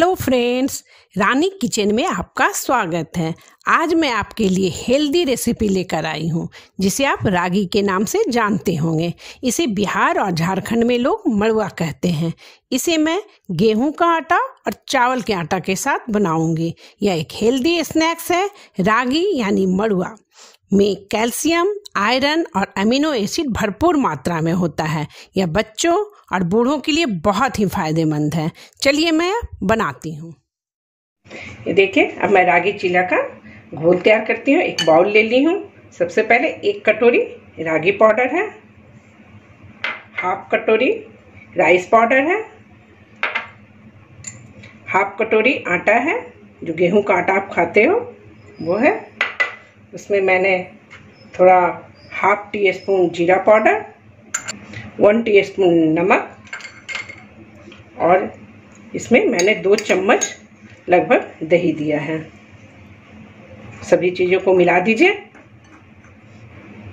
Hello friends, रानी kitchen में आपका स्वागत है। आज मैं आपके लिए हेल्दी रेसिपी लेकर आई हूँ, जिसे आप रागी के नाम से जानते होंगे। इसे बिहार और झारखंड में लोग मड़ुआ कहते हैं। इसे मैं गेहूँ का आटा और चावल के आटा के साथ बनाऊँगी। यह एक हेल्दी स्नैक्स है, रागी यानी मड़ुआ में कैल्शियम, आयरन और अमीनो एसिड भरपूर मात्रा में होता है। यह बच्चों और बूढ़ों के लिए बहुत ही फ़ायदेमंद है। चलिए मैं बनाती हूँ। ये देखिए, अब मैं रागी चीला का घोल तैयार करती हूँ। एक बाउल ले ली हूँ। सबसे पहले एक कटोरी रागी पाउडर है। हाफ़ कटोरी राइस पाउडर है। हाफ़ कटोरी आटा है, जो गेहूँ का आटा आप खाते हो, वो है। उसमें मैंने थोड़ा हाफ़ टी स्पून जीरा पाउडर वन टी स्पून नमक, और इसमें मैंने दो चम्मच लगभग दही दिया है। सभी चीज़ों को मिला दीजिए।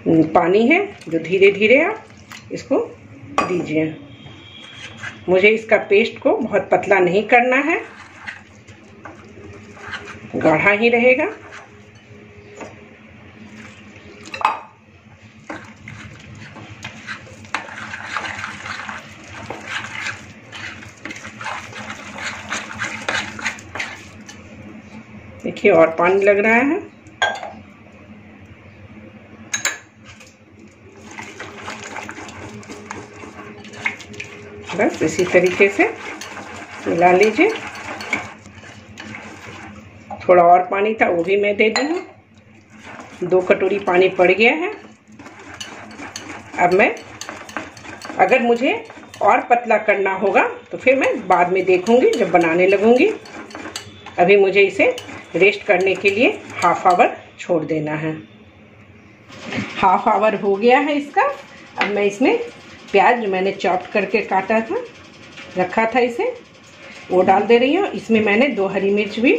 पानी है जो धीरे धीरे आप इसको दीजिए। मुझे इसका पेस्ट को बहुत पतला नहीं करना है। गाढ़ा ही रहेगा। देखिए, और पानी लग रहा है। बस इसी तरीके से मिला लीजिए। थोड़ा और पानी था, वो भी मैं दे दी हूँ दो कटोरी पानी पड़ गया है। अब मैं, अगर मुझे और पतला करना होगा तो फिर मैं बाद में देखूँगी, जब बनाने लगूँगी। अभी मुझे इसे रेस्ट करने के लिए हाफ़ आवर छोड़ देना है। हाफ़ आवर हो गया है इसका। अब मैं इसमें प्याज जो मैंने चॉप करके काटा था, रखा था इसे। वो डाल दे रही हूँ। इसमें मैंने दो हरी मिर्च भी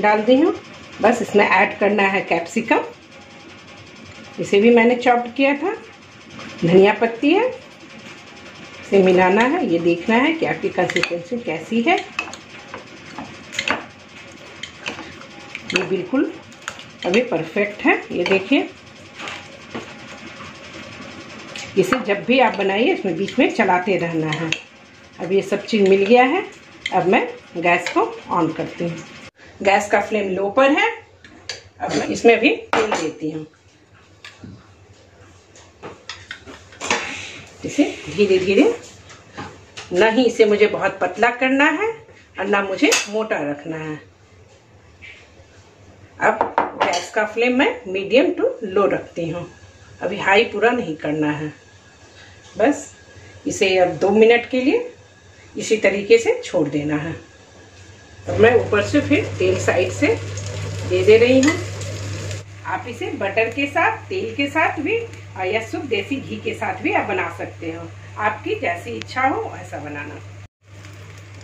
डाल दी हूँ। बस इसमें ऐड करना है कैप्सिकम इसे भी मैंने चॉप किया था। धनिया पत्ती है, इसे मिलाना है। ये देखना है कि आपकी कंसिस्टेंसी कैसी है। ये बिल्कुल अभी परफेक्ट है। ये देखिए। इसे जब भी आप बनाइए, इसमें बीच में चलाते रहना है। अब ये सब चीज़ मिल गया है। अब मैं गैस को ऑन करती हूँ। गैस का फ्लेम लो पर है। अब मैं इसमें भी तेल देती हूँ। इसे धीरे धीरे। ना ही इसे मुझे बहुत पतला करना है और ना मुझे मोटा रखना है। अब गैस का फ्लेम मैं मीडियम टू लो रखती हूँ। अभी हाई पूरा नहीं करना है। बस इसे अब दो मिनट के लिए इसी तरीके से छोड़ देना है। अब मैं ऊपर से फिर तेल साइड से दे दे रही हूँ। आप इसे बटर के साथ, तेल के साथ भी या शुद्ध देसी घी के साथ भी आप बना सकते हो। आपकी जैसी इच्छा हो ऐसा बनाना।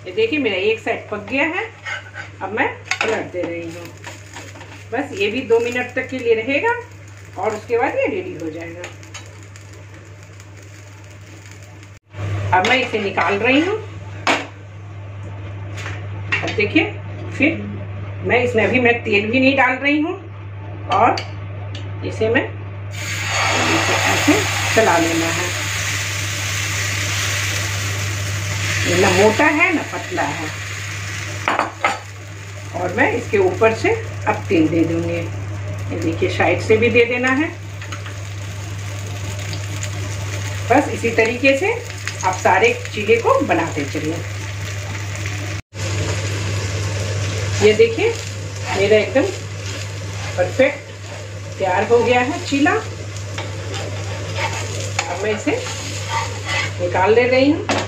ये देखिए मेरा एक साइड पक गया है। अब मैं पलट दे रही हूँ। बस ये भी दो मिनट तक के लिए रहेगा और उसके बाद ये रेडी हो जाएगा। अब मैं इसे निकाल रही हूँ। अब देखिए, फिर मैं इसमें अभी मैं तेल भी नहीं डाल रही हूँ और इसे मैं इसे ऐसे चला लेना है। ना मोटा है, ना पतला है। और मैं इसके ऊपर से अब तेल दे दूँगी। ये देखिए, साइड से भी दे देना है। बस इसी तरीके से आप सारे चीले को बनाते चलिए। ये देखिए, मेरा एकदम परफेक्ट तैयार हो गया है चीला। अब मैं इसे निकाल ले रही हूँ।